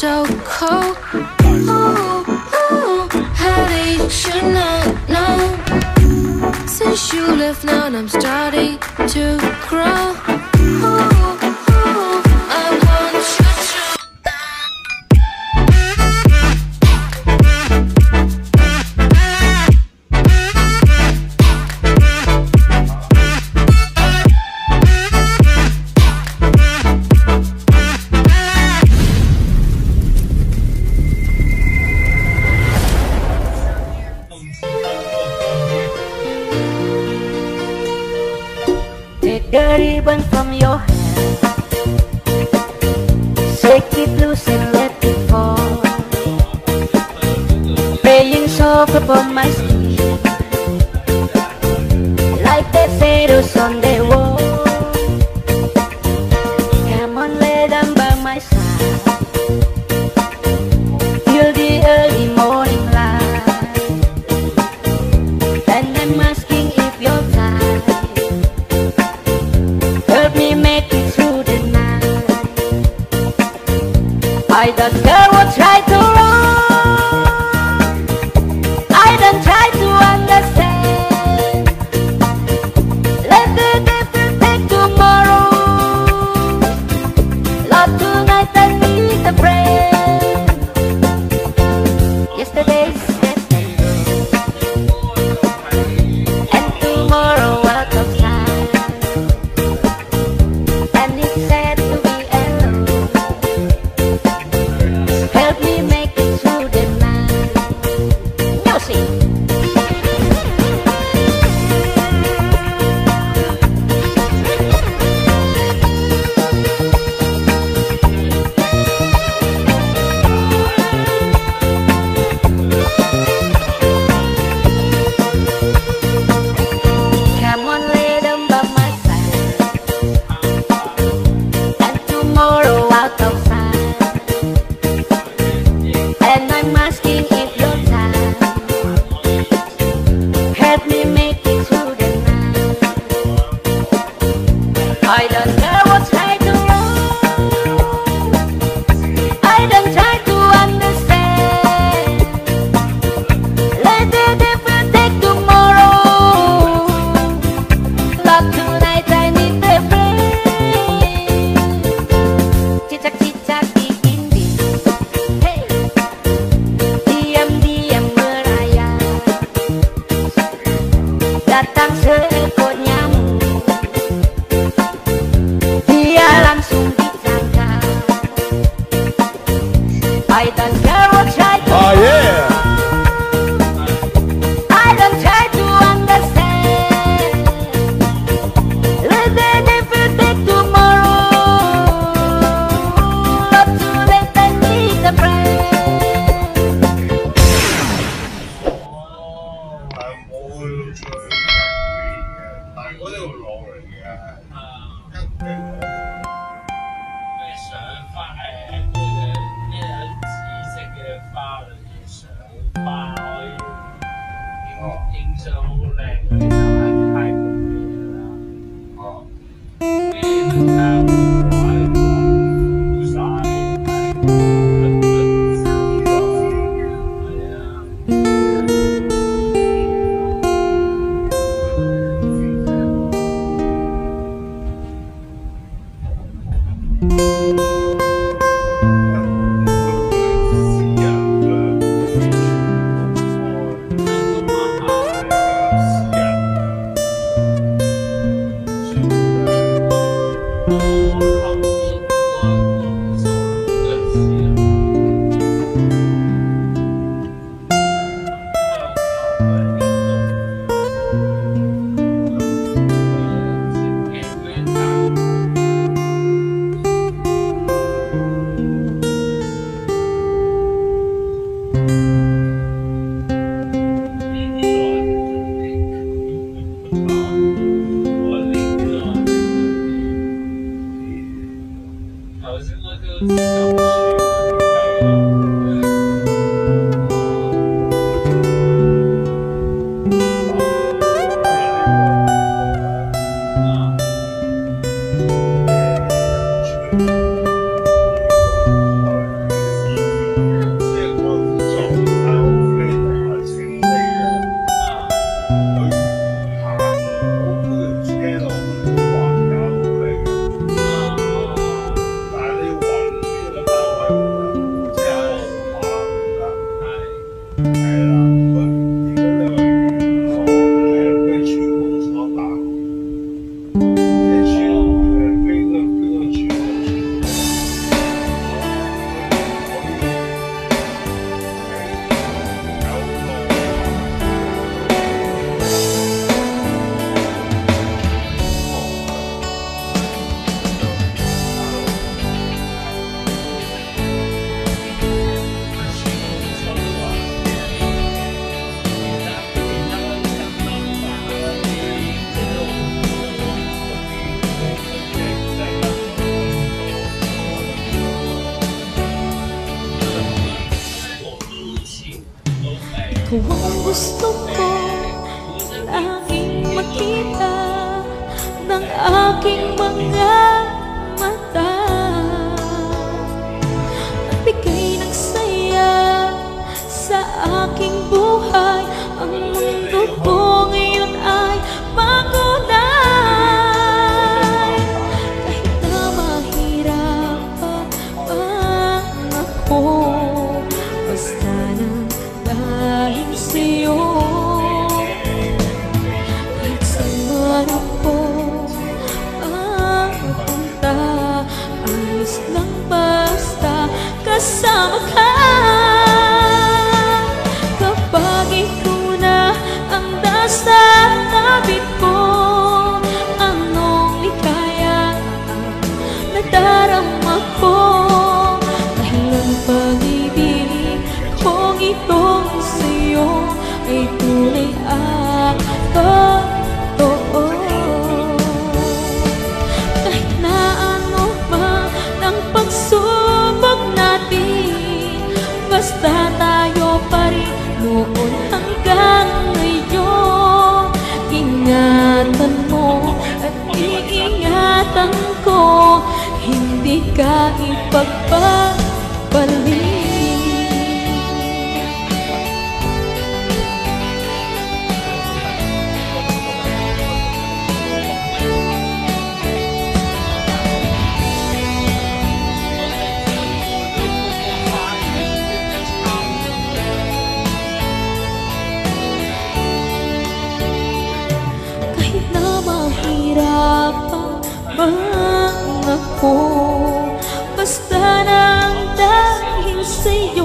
so cold. Ooh, ooh, how did you not know? Since you left, now I'm starting to grow. Ooh. dirty burn from your basta kasama dahil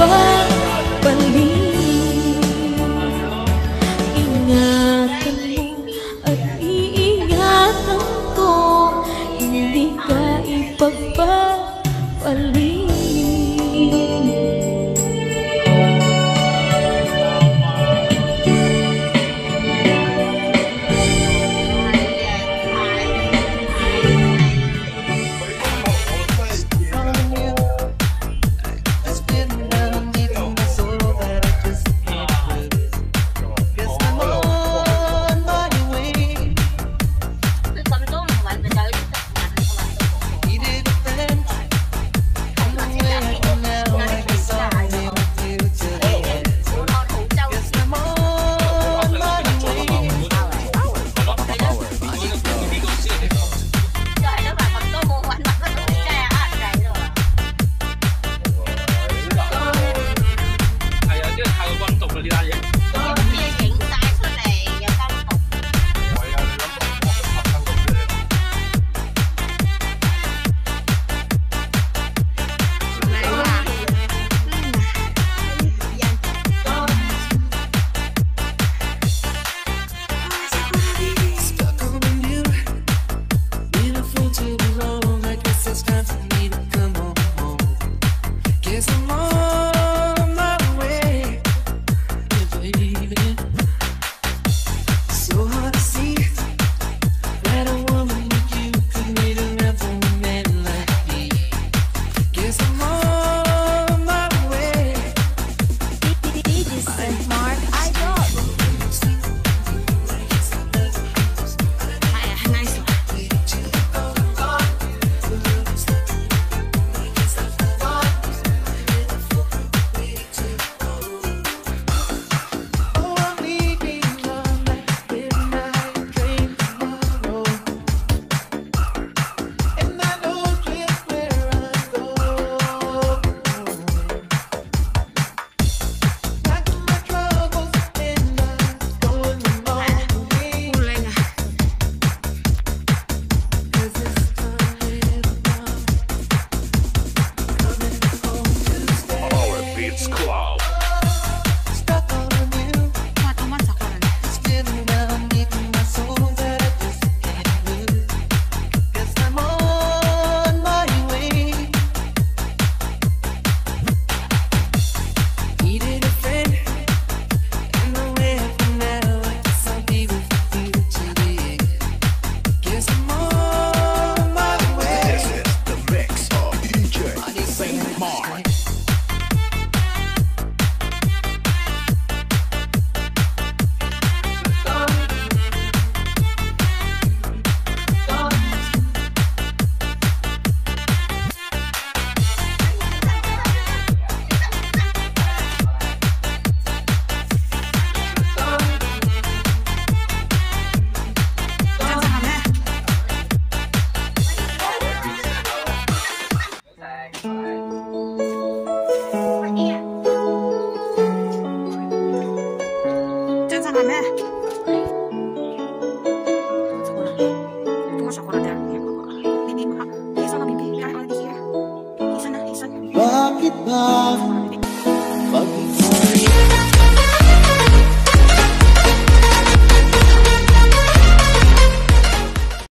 ipagpapalik 开门